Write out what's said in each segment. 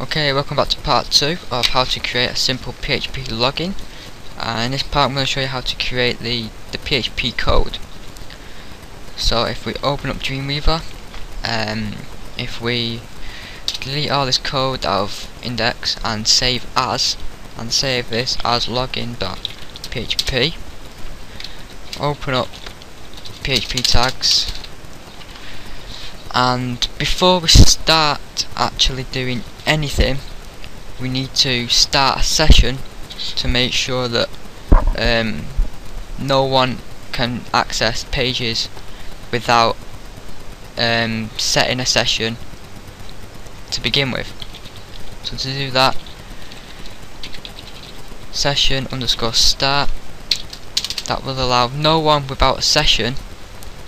Okay, welcome back to part 2 of how to create a simple PHP login. Uh, in this part I'm going to show you how to create the, the PHP code. So if we open up Dreamweaver, um, if we delete all this code out of index and save as, and save this as login.php, open up PHP tags, and before we start actually doing anything we need to start a session to make sure that um, no one can access pages without um, setting a session to begin with. So to do that session underscore start that will allow no one without a session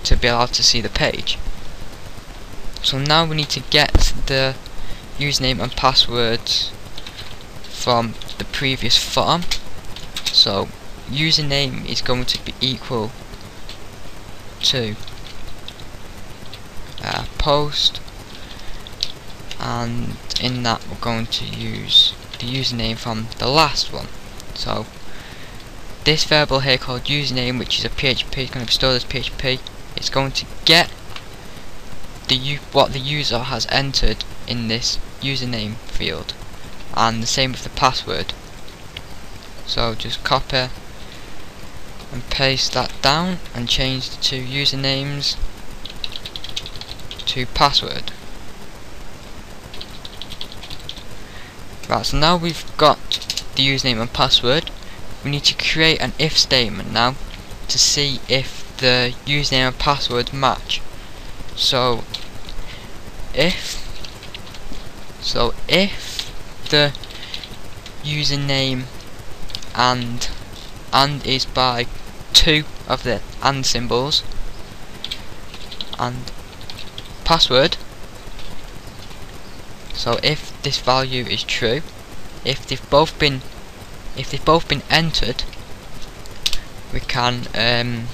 to be allowed to see the page. So now we need to get the username and passwords from the previous form. So username is going to be equal to uh, post and in that we're going to use the username from the last one. So this variable here called username which is a PHP is going to be stored as PHP it's going to get the what the user has entered in this username field. And the same with the password. So just copy and paste that down and change the two usernames to password. Right so now we've got the username and password we need to create an if statement now to see if the username and password match. So if so if the username and and is by two of the and symbols and password so if this value is true if they've both been if they've both been entered we can um,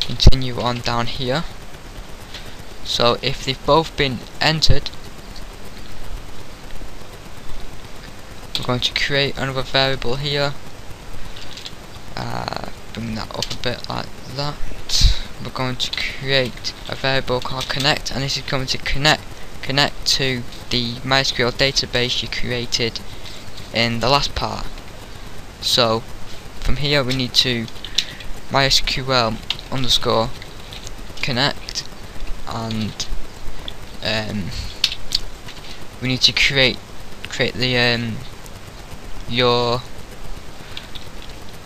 continue on down here so if they've both been entered I'm going to create another variable here. Uh, bring that up a bit like that. We're going to create a variable called connect and this is going to connect connect to the MySQL database you created in the last part. So from here we need to MySQL underscore connect and um, we need to create create the um, your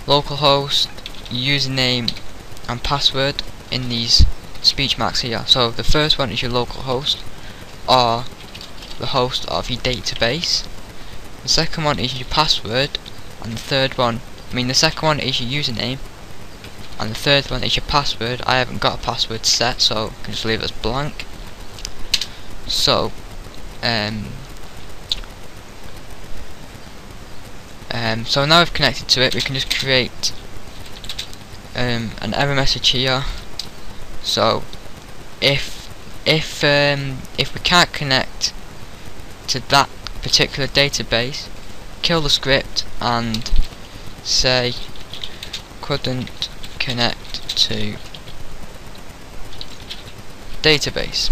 localhost username and password in these speech marks here. So the first one is your localhost or the host of your database. The second one is your password and the third one I mean the second one is your username and the third one is your password. I haven't got a password set so I can just leave it as blank. So um, um, so now we've connected to it we can just create um, an error message here. So if if um, if we can't connect to that particular database kill the script and say couldn't connect to database.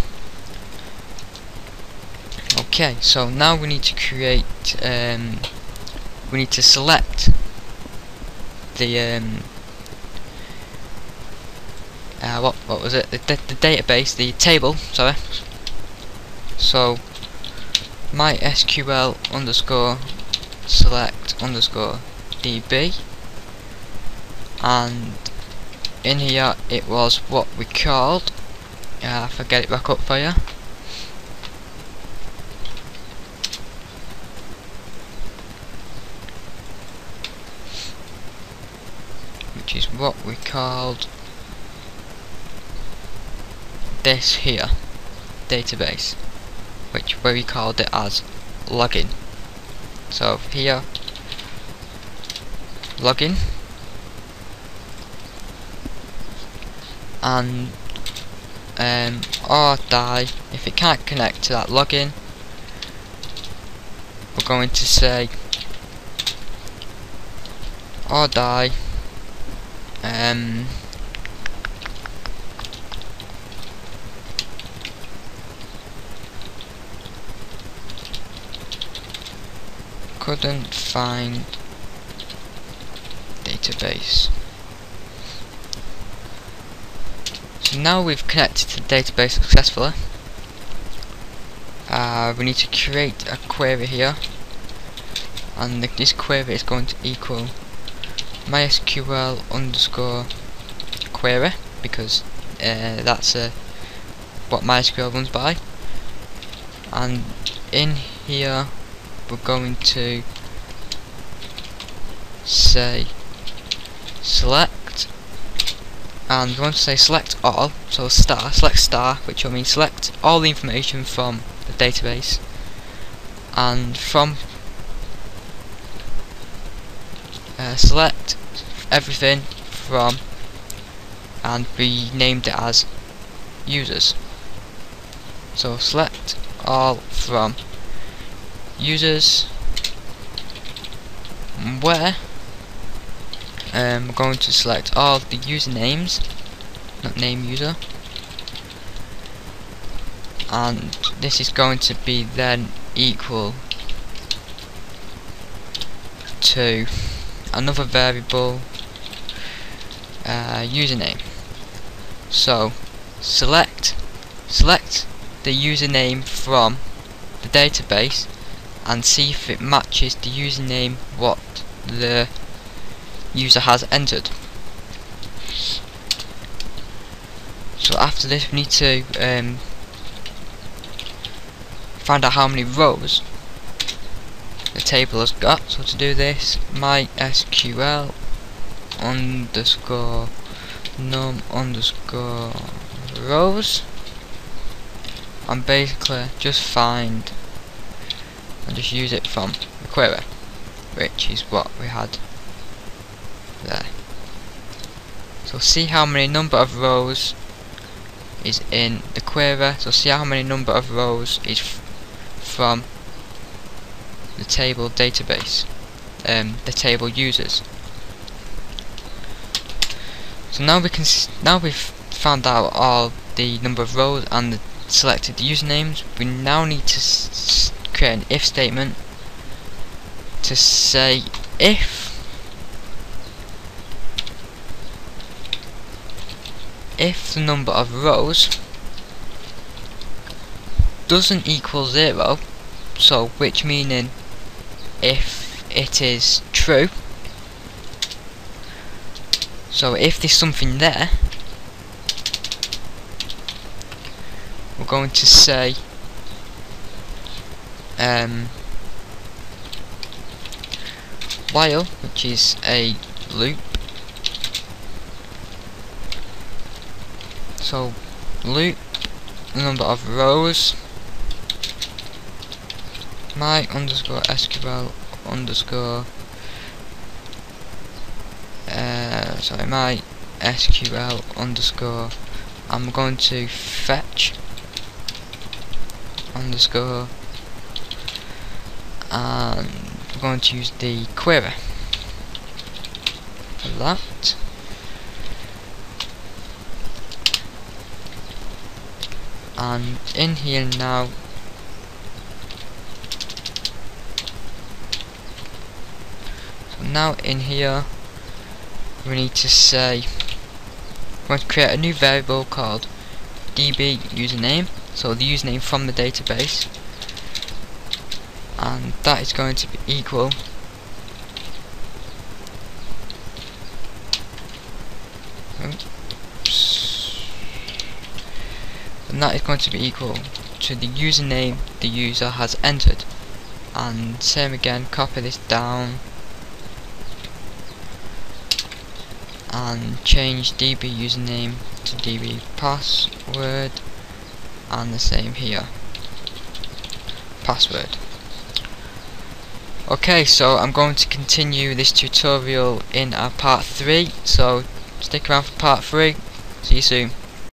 Okay so now we need to create um, we need to select the um, uh, what what was it? The, the database the table sorry. So mysql underscore select underscore db and in here it was what we called uh, if I get it back up for you which is what we called this here database which we called it as login. So here login and um, or die. If it can't connect to that login we're going to say or die. Um, couldn't find database so now we've connected to the database successfully uh, we need to create a query here and the, this query is going to equal mysql underscore query because uh, that's uh, what MySQL runs by. And in here we're going to say select and to say select all so star select star which will mean select all the information from the database. And from uh, select everything from and we named it as users. So select all from users where um, we're going to select all the usernames not name user. And this is going to be then equal to another variable uh, username. So select select the username from the database and see if it matches the username what the user has entered. So after this we need to um, find out how many rows the table has got. So to do this mysql underscore num underscore rows. And basically just find and just use it from the query which is what we had there so see how many number of rows is in the query. So see how many number of rows is from the table database um, the table users. So now we can now we've found out all the number of rows and the selected usernames we now need to create an if statement to say if if the number of rows doesn't equal zero so which meaning if it is true so if there's something there we're going to say um, while which is a loop so loop number of rows. My underscore SQL underscore uh, sorry my SQL underscore I'm going to fetch underscore and we're going to use the query for that and in here now. So now in here we need to say we want to create a new variable called db username. So the username from the database. And that is going to be equal and that is going to be equal to the username the user has entered. And same again copy this down. And change db username to db password. And the same here. Password. Okay so I'm going to continue this tutorial in our part 3 so stick around for part 3 see you soon